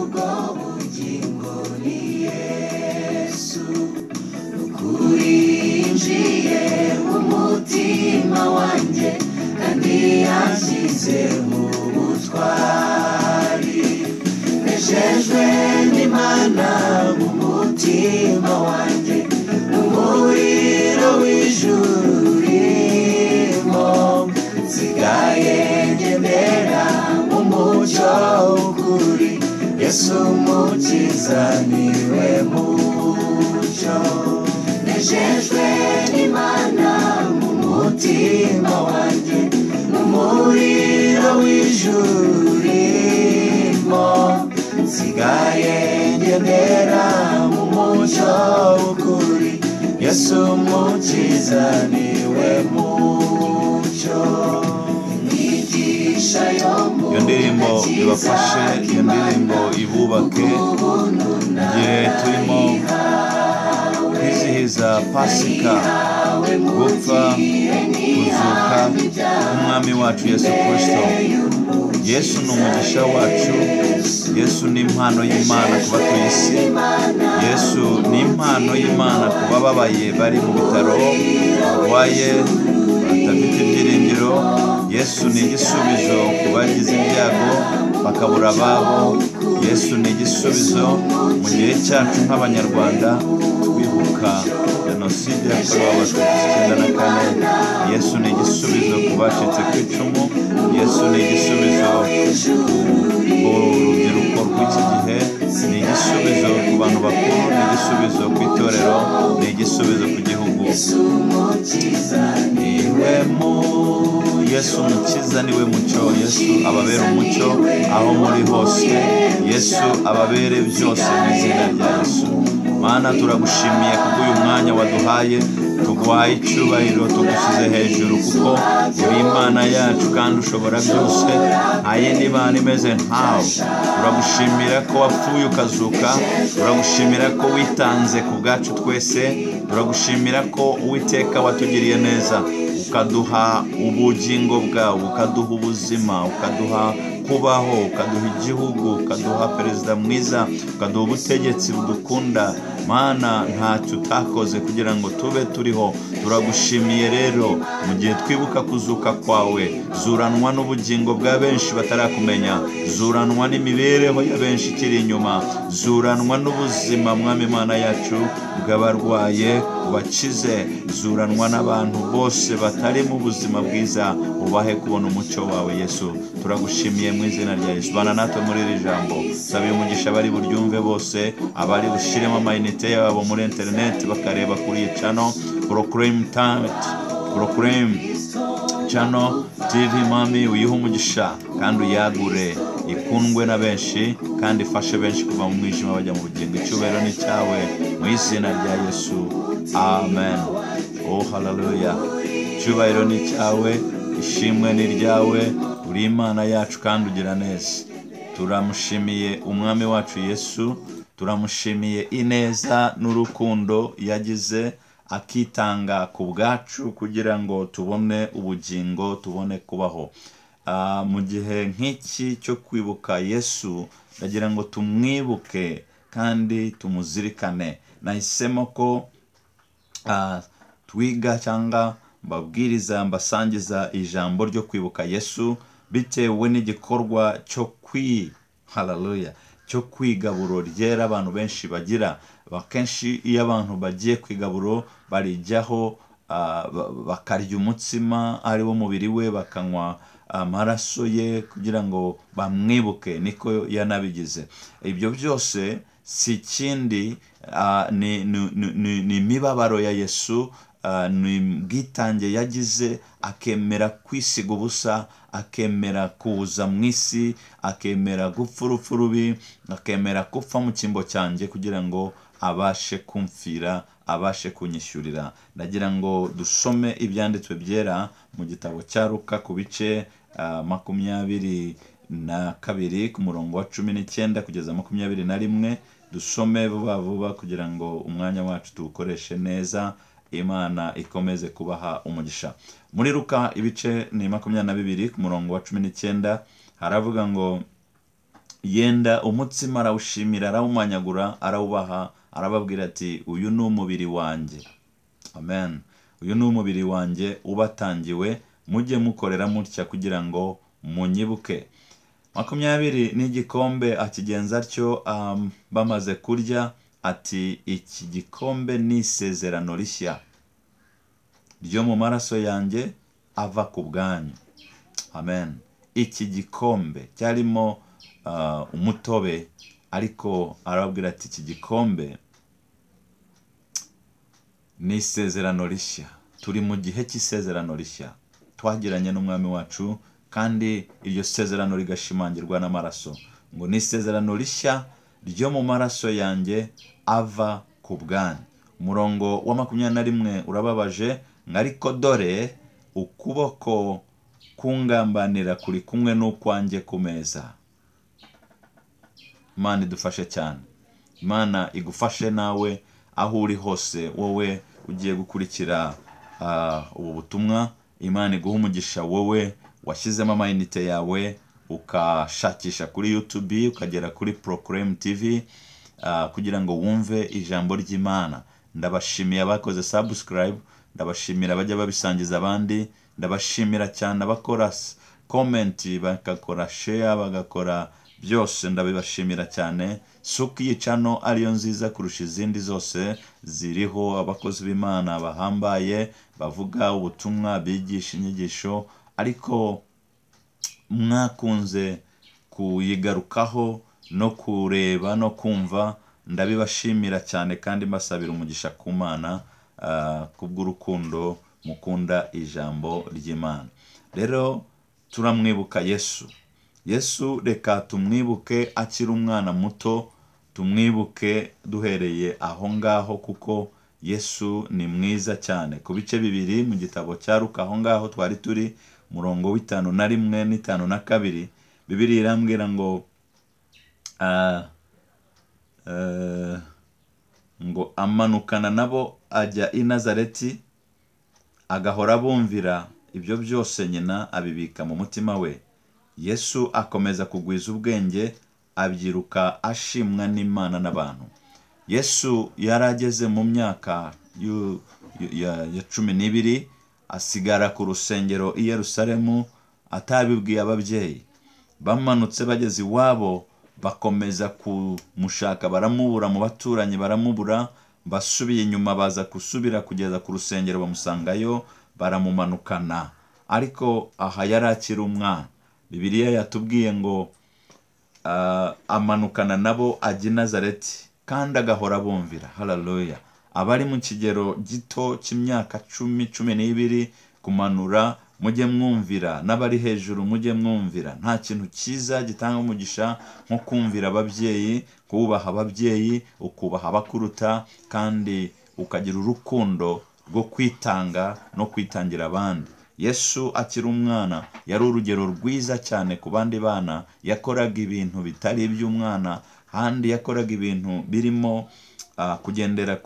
ubwo bugingo ni yesu ukuri yinjiye mu mutima wanjye kandi yesu umukiza niwe mucyo nejejwe n'imana mu mutima wanjye umuriro w'ijuru urimo nsigaye ngendera mu mucyo w'ukuri. Yesu umukiza niwe mucyo iyo ndirimbo ibafashe iyo ndirimbo ibubake. Igihe turimo kwizihiza pasika gupfa kuzuka k'umwami wacu yesu kirisito yesu ni umugisha wacu yesu ni impano y'imana ku batuye isi yesu ni impano y'imana ku bababaye bari mu bitaro barwaye badafite ibyiringiro yesu ni igisubizo ku bagize ibyago bakabura ababo. Yesu ni igisubizo mu gihe cyacu nk'abanyarwanda twibuka jenoside yakorewe abatutsi icyenda na kane. Yesu ni igisubizo ku bacitse ku icumu. Yesu ni igisubizo ku rubyiruko rw'iki gihe. Ni igisubizo ku bantu bakuru ni igisubizo ku itorero ni igisubizo ku gihugu. Yesu mukiza ni we mucyo yesu ababera umucyo aho muri hose yesu ababere byose mu izina rya yesu. Mana turagushimiye kubw'uyu mwanya waduhaye tuguhaye icyubahiro tugushyize hejuru kuko uri imana yacu kandi ushobora byose nta yindi mana imeze nkawe. Turagushimira ko wapfuye ukazuka turagushimira ko witanze ku bwacu twese turagushimira ko uwiteka watugiriye neza. Ukaduha ubugingo bwawe ukaduha ubuzima ukaduha kubaho ukaduha igihugu ukaduha perezida mwiza ukaduha ubutegetsi budukunda. Mana ntacyo utakoze kugira ngo tube turiho. Turagushimiye rero mu gihe twibuka kuzuka kwawe. Zuranwa n'ubugingo bwa benshi batarakumenya. Zuranwa n'imibereho ya benshi ikiri inyuma. Zuranwa n'ubuzima mwami imana yacu bw'abarwaye ubakize zuranwa n'abantu bose batari mu buzima bwiza ubahe kubona umucyo wawe yesu. Turagushimiye mu izina rya yesu. Bana natwe muri iri jambo sabiye umugisha abari buryumve bose abari bushyiremo amayinite yabo muri interineti bakareba kuri iyi cano proclaim talent proclaim cano tv mami uyihe umugisha? Kandi uyagure ikundwe na benshi kandi ifashe benshi kuva mu mwijima bajya mu bugingo. Icyubahiro ni cyawe mu izina rya yesu. Amen. Oh haleluya icyubahiro ni cyawe ishimwe ni ryawe uri imana yacu kandi ugira neza. Turamushimiye umwami wacu yesu turamushimiye ineza n'urukundo yagize akitanga ku bwacu kugira ngo tubone ubugingo tubone kubaho. Ah, mu gihe nk'iki cyo kwibuka yesu ndagira ngo tumwibuke kandi tumuzirikane. Nahisemo ko ah, twiga cyangwa mbabwiriza mbasangiza ijambo ryo kwibuka yesu bitewe n'igikorwa cyo kwi haleluya cyo kwigaburo ryera abantu benshi bagira. Akenshi iyo abantu bagiye ku igaburo barijyaho ah, ba- bakarya umutsima ari wo mubiri we bakanywa amaraso ye kugira ngo bamwibuke niko yanabigize. Ibyo byose si ikindi ah, ni imibabaro ya yesu ni ubwitange yagize akemera kwisiga ubusa akemera kuza mu isi akemera gupfa urupfu rubi akemera gupfa mu cyimbo cyanjye kugira ngo abashe kumfira abashe kunyishyurira. Ndagira ngo dusome ibyanditswe byera mu gitabo cya Luka ku bice ah, makumyabiri na kabiri ku murongo wa cumi n'icyenda kugeza makumyabiri na rimwe. Dusome vuba vuba kugira ngo umwanya wacu tuwukoreshe neza imana ikomeze kubaha umugisha. Muri Luka ibice ni makumyabiri na bibiri ku murongo wa cumi n'icyenda haravuga ngo yenda umutsima arawushimira arawumanyagura arawubaha. Arababwira ati uyu ni umubiri wanjye. Amen. Uyu ni umubiri wanjye ubatangiwe mujye mukorera mutya kugira ngo munyibuke. Makumyabiri n'igikombe akigenza atyo bamaze kurya ati iki gikombe ni isezerano rishya ryo mu maraso yanjye ava ku bwanyu. Amen. Iki gikombe cyarimo uh, umutobe ariko arababwira ati iki gikombe ni isezerano rishya. Turi mu gihe cy'isezerano rishya. Twagiranye n'umwami wacu kandi iryo sezerano rigashimangirwa n'amaraso. Ngo ni isezerano rishya ryo mu maraso yanjye ava ku bwanyu. Umurongo wa makumyabiri na rimwe urababaje ngo ariko dore ukuboko kungambanira kuri kumwe n'ukwanjye ku meza. Imana idufashe cyane. Imana igufashe nawe aho uri hose wowe ugiye gukurikira ah, ubu butumwa. Imana iguha umugisha wowe washyizemo amayinite yawe ukashakisha kuri youtube ukagera kuri tv ah, kugira ngo wumve ijambo ry'imana. Ndabashimiye abakoze subscribe ndabashimira abajya babisangiza abandi ndabashimira cyane abakora comment bagakora share bagakora byose ndabibashimira cyane. Si uko iyi cano ariyo nziza kurusha izindi zose ziriho abakozi b'imana bahambaye bavuga ubutumwa bigisha inyigisho ariko mwakunze kuyigarukaho no kureba no kumva ndabibashimira cyane kandi mbasabira umugisha ku mana ah, kubw'urukundo mukunda ijambo ry'imana. Rero turamwibuka yesu. Yesu reka tumwibuke akiri umwana muto tumwibuke duhereye aho ngaho kuko yesu ni mwiza cyane. Ku bice bibiri mu gitabo cya ruka aho ngaho twari turi murongo w'itanu na rimwe n'itanu na kabiri bibiri irambwira ngo ngo amanukana nabo ajya i nazareti agahora abumvira ibyo byose nyina abibika mu mutima we. Yesu akomeza kugwiza ubwenge abyiruka ashimwa n'imana n'abantu. Yesu yari ageze mu myaka ya cumi n'ibiri asigara ku rusengero i yerusalemu atabibwiye ababyeyi. Bamanutse bageze iwabo bakomeza kumushaka baramubura mu baturanyi baramubura basubiye inyuma baza gusubira kugeza ku rusengero bamusangayo baramumanukana. Ariko aha yari akiri umwana. Bibiliya yatubwiye ngo ah, amanukana nabo ajya i nazareti kandi agahora bumvira. Hararuya abari mu kigero gito cy'imyaka cumi cumi n'ibiri kumanura mujye mwumvira n'abari hejuru mujye mwumvira. Nta kintu cyiza gitanga umugisha nko kumvira ababyeyi kubaha ababyeyi ukubaha abakuruta kandi ukagira urukundo rwo kwitanga no kwitangira abandi. Yesu akiri umwana yari urugero rwiza cyane ku bandi bana. Yakoraga ibintu bitari iby'umwana kandi yakoraga ibintu birimo ah, kugendera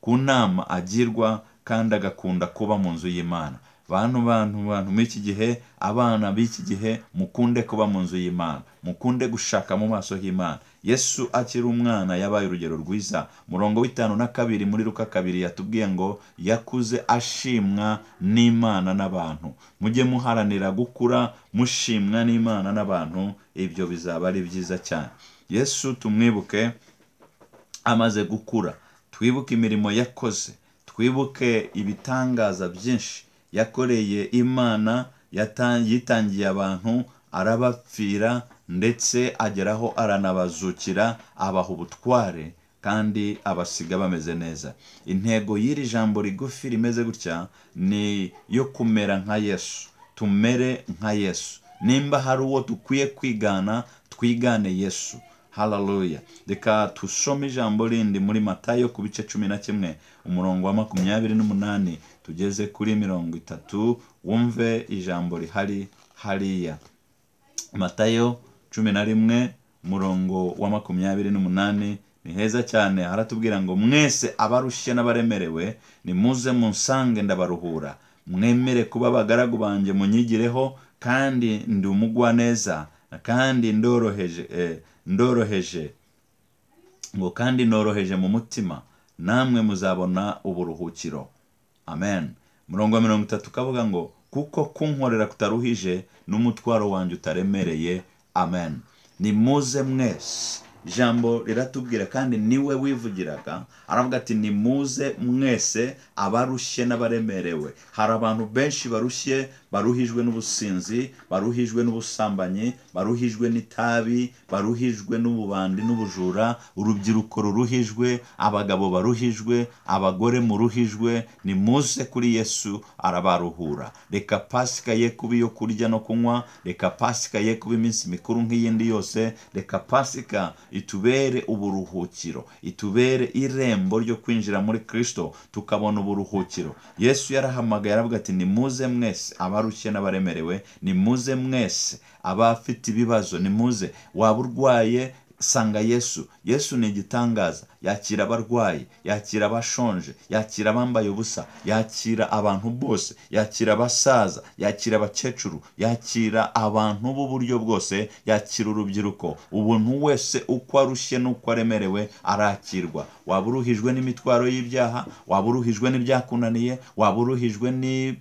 ku nama agirwa kandi agakunda kuba mu nzu y'imana. Bantu bantu bantu. Muri iki gihe abana b'iki gihe mukunde kuba mu nzu y'imana. Mukunde gushaka mu maso h'imana. Yesu akiri umwana yabaye urugero rwiza. Murongo w'itanu na kabiri muri ruka kabiri yatubwiye ngo yakuze ashimwa n'imana n'abantu. Mujye muharanira gukura mushimwa n'imana n'abantu ibyo bizaba ari byiza cyane. Yesu tumwibuke amaze gukura. Twibuke imirimo yakoze. Twibuke ibitangaza byinshi. Yakoreye imana yitangiye abantu arabapfira ndetse ageraho aranabazukira abaha ubutware kandi abasiga bameze neza. Intego y'iri jambo rigufi rimeze gutya ni yo kumera nka yesu. Tumere nka yesu. Nimba hari uwo dukwiye kwigana twigane yesu. Hararuya reka tusome ijambo rindi muri matayo ku bice cumi na kimwe umurongo wa makumyabiri n'umunani tugeze kuri mirongo itatu wumve ijambo rihari hariya. Matayo cumi na rimwe umurongo wa makumyabiri n'umunani ni heza cyane haratubwira ngo mwese abarushye n'abaremerewe nimuze munsange ndabaruhura. Mwemere kuba abagaragu banjye munyigireho kandi ndi umugwaneza kandi ndoroheje eh, ndoroheje. Ngo kandi noroheje mu mutima namwe muzabona uburuhukiro. Amen. Murongo wa mirongo itatu ukavuga ngo kuko kunkorera kutaruhije n'umutwaro wanjye utaremereye. Amen. Nimuze mwese ijambo riratubwira kandi ni we wivugiraga aravuga ati nimuze mwese abarushye n'abaremerewe. Hari abantu benshi barushye baruhijwe n'ubusinzi baruhijwe n'ubusambanyi baruhijwe n'itabi baruhijwe n'ububandi n'ubujura urubyiruko ruruhijwe abagabo baruhijwe abagore muruhijwe nimuze kuri yesu arabaruhura. Reka pasika ye kuba iyo kurya no kunywa reka pasika ye kuba iminsi mikuru nk'iyindi yose reka pasika itubere uburuhukiro itubere irembo ryo kwinjira muri kristo tukabona uburuhukiro. Yesu yarahamagaye aravuga ati nimuze mwese abarushye n'abaremerewe nimuze mwese abafite ibibazo nimuze waba urwaye sanga yesu. Yesu ni igitangaza. Yakira abarwayi yakira abashonje yakira abambaye ubusa yakira abantu bose yakira abasaza yakira abakecuru yakira abantu b'uburyo bwose yakira urubyiruko. Ubuntu wese uko arushye n'uko aremerewe arakirwa. Waba uruhijwe n'imitwaro y'ibyaha waba uruhijwe n'ibyakunaniye waba uruhijwe ni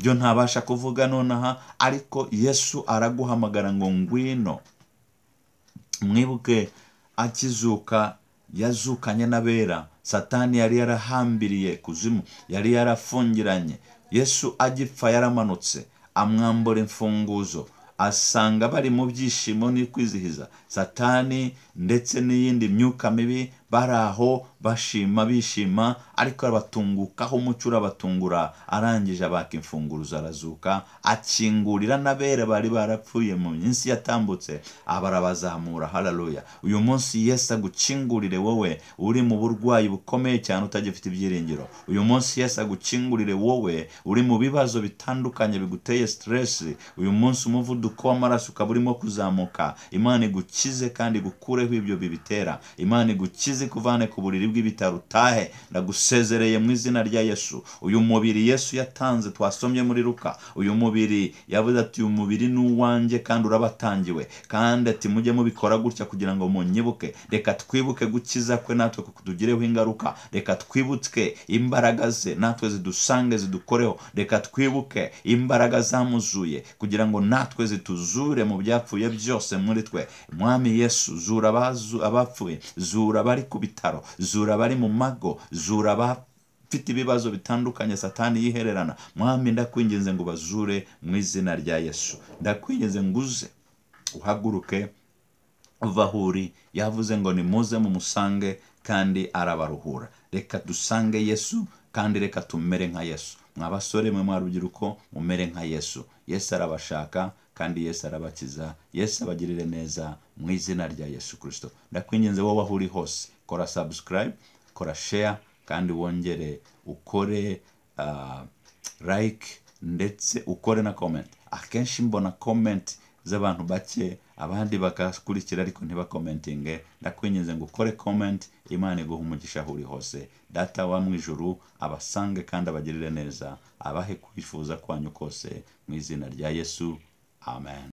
byo ntabasha kuvuga nonaha ariko yesu araguhamagara ngo ngwino. Mwibuke akizuka yazukanye n'abera. Satani yari yarahambiriye kuzimu yari yarafungiranye. Yesu agipfa yaramanutse amwambura imfunguzo. Asanga bari mu byishimo n'ikwizihiza satani ndetse n'iyindi myuka mibi bari aho bashima bishima ariko arabatungukaho umucyo urabatungura. Arangije abaka imfunguruzo arazuka akingurira n'abera bari barapfuye mu minsi yatambutse. Abarabazamura hararuya uyu munsi yesu agukingurire wowe uri mu burwayi bukomeye cyane utagifite ibyiringiro. Uyu munsi yesu agukingurire wowe uri mu bibazo bitandukanye biguteye siteresi uyu munsi umuvuduko w'amaraso ukaba urimo kuzamuka. Imana igukize kandi igukureho ibyo bibitera. Imana igukize ikuvane ku buriri bw'ibitaro utahe. Ndagusezereye mu izina rya yesu. Uyu mubiri yesu yatanze twasomye muri ruka uyu mubiri yavuze ati uyu mubiri ni uwanjye kandi urabatangiwe. Kandi ati mujye mubikora gutya kugira ngo munyibuke. Reka twibuke gukiza kwe natwe kutugireho ingaruka. Reka twibuke imbaraga ze natwe zidusange zidukoreho. Reka twibuke imbaraga zamuzuye kugira ngo natwe zituzure mu byapfuye byose muri twe. Mwami yesu zura abapfuye zura abari ku bitaro zura abari mu mago zura abafite ibibazo bitandukanye satani yihererana. Mwami ndakwinginze ngo bazure mu izina rya yesu. Ndakwinginze ngo uze uhaguruke uva aho uri. Yavuze ngo nimuze mumusange kandi arabaruhura. Reka dusange yesu kandi reka tumere nka yesu. Mwa basore mwe mwa rubyiruko mumere nka yesu. Yesu arabashaka kandi yesu arabakiza. Yesu abagirire neza mu izina rya yesu kirisito ndakwinginze wowe aho uri hose kora subscribe kora share kandi wongere ukore ah, like ndetse ukore na comment. Akenshi mbona comment z'abantu bake abandi bagakurikira ariko ntibakomentinge. Ndakwinginze ngo ukore comment imana iguha umugisha aho uri hose. Data wa mu ijuru abasange kandi abagirire neza abahe kwifuza kwanyu kose mu izina rya yesu amen